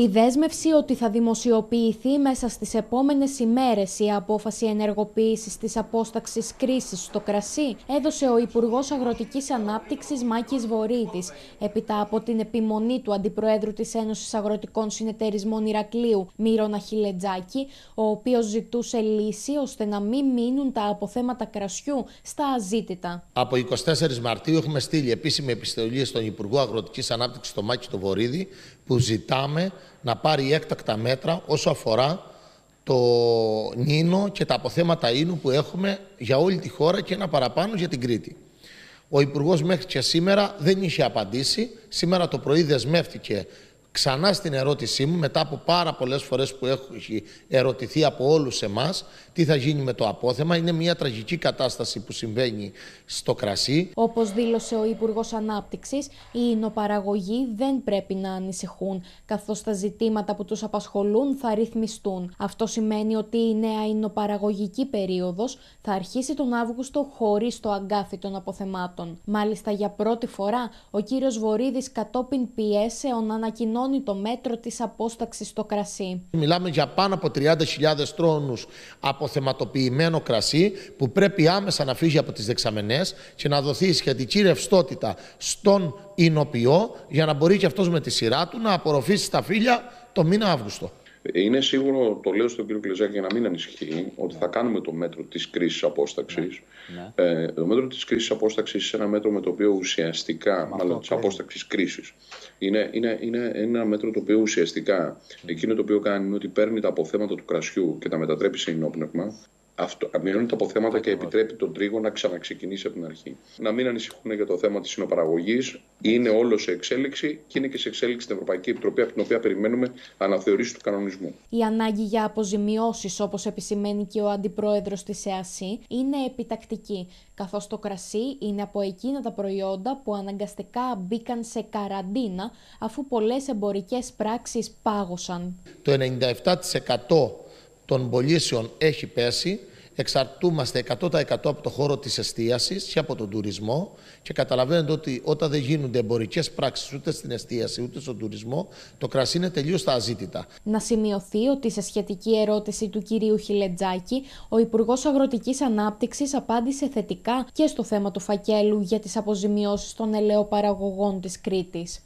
Τη δέσμευση ότι θα δημοσιοποιηθεί μέσα στις επόμενες ημέρες η απόφαση ενεργοποίησης της απόσταξης κρίσης στο κρασί έδωσε ο Υπουργός Αγροτικής Ανάπτυξης Μάκης Βορύδης έπειτα από την επιμονή του Αντιπροέδρου της Ένωσης Αγροτικών Συνεταιρισμών Ηρακλείου Μύρονα Χιλετζάκη, ο οποίος ζητούσε λύση ώστε να μην μείνουν τα αποθέματα κρασιού στα αζήτητα. Από 24 Μαρτίου έχουμε στείλει επίσημη επιστολή στον Υπουργό Αγροτικής Ανάπτυξης το Μάκη το Βορύδη που ζητάμε να πάρει έκτακτα μέτρα όσο αφορά το νίνο και τα αποθέματα ίνου που έχουμε για όλη τη χώρα και ένα παραπάνω για την Κρήτη. Ο Υπουργός μέχρι και σήμερα δεν είχε απαντήσει. Σήμερα το πρωί δεσμεύτηκε ξανά στην ερώτησή μου, μετά από πάρα πολλές φορές που έχει ερωτηθεί από όλους εμάς, τι θα γίνει με το απόθεμα. Είναι μια τραγική κατάσταση που συμβαίνει στο κρασί. Όπως δήλωσε ο Υπουργός Ανάπτυξης, οι εινοπαραγωγοί δεν πρέπει να ανησυχούν, καθώς τα ζητήματα που τους απασχολούν θα ρυθμιστούν. Αυτό σημαίνει ότι η νέα εινοπαραγωγική περίοδος θα αρχίσει τον Αύγουστο χωρίς το αγκάθι των αποθεμάτων. Μάλιστα, για πρώτη φορά, ο κύριος Βορύδης κατόπιν πιέσεων ανακοινώνει το μέτρο της απόσταξης στο κρασί. Μιλάμε για πάνω από 30.000 τρόνους αποθεματοποιημένο κρασί που πρέπει άμεσα να φύγει από τις δεξαμενές και να δοθεί σχετική ρευστότητα στον Ινοποιό για να μπορεί και αυτός με τη σειρά του να απορροφήσει τα φύλλα το μήνα Αύγουστο. Είναι σίγουρο, το λέω στον κύριο Κλεζάκη για να μην ανησυχεί, ότι θα κάνουμε το μέτρο της κρίσης απόσταξης. Ναι, ναι. Ε, το μέτρο της κρίσης απόσταξης είναι ένα μέτρο με το οποίο ουσιαστικά, Μα μάλλον της απόσταξης κρίσης, είναι, είναι, είναι ένα μέτρο το οποίο ουσιαστικά εκείνο το οποίο κάνει είναι ότι παίρνει τα αποθέματα του κρασιού και τα μετατρέπει σε ενόπνευμα αυτό, μειώνει τα αποθέματα και επιτρέπει τον τρίγο να ξαναξεκινήσει από την αρχή. Να μην ανησυχούν για το θέμα της συνοπαραγωγής. Είναι όλο σε εξέλιξη και είναι και σε εξέλιξη στην Ευρωπαϊκή Επιτροπή, από την οποία περιμένουμε αναθεωρήσεις του κανονισμού. Η ανάγκη για αποζημιώσεις, όπως επισημαίνει και ο αντιπρόεδρος της ΕΑΣΥ, είναι επιτακτική, καθώς το κρασί είναι από εκείνα τα προϊόντα που αναγκαστικά μπήκαν σε καραντίνα, αφού πολλές εμπορικές πράξεις πάγωσαν. Το 97% των πωλήσεων έχει πέσει εξαρτούμαστε 100% από το χώρο της εστίασης και από τον τουρισμό και καταλαβαίνετε ότι όταν δεν γίνονται εμπορικές πράξεις ούτε στην εστίαση ούτε στον τουρισμό το κρασί είναι τελείως στα αζήτητα. Να σημειωθεί ότι σε σχετική ερώτηση του κυρίου Χιλετζάκη ο Υπουργός Αγροτικής Ανάπτυξης απάντησε θετικά και στο θέμα του φακέλου για τις αποζημιώσεις των ελαιοπαραγωγών της Κρήτης.